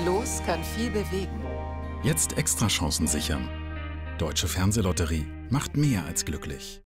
Ein Los kann viel bewegen. Jetzt extra Chancen sichern. Deutsche Fernsehlotterie macht mehr als glücklich.